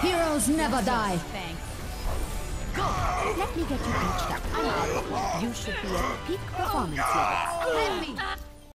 Heroes never die. Thanks. Let me get you patched up. You should be at peak performance levels. Oh.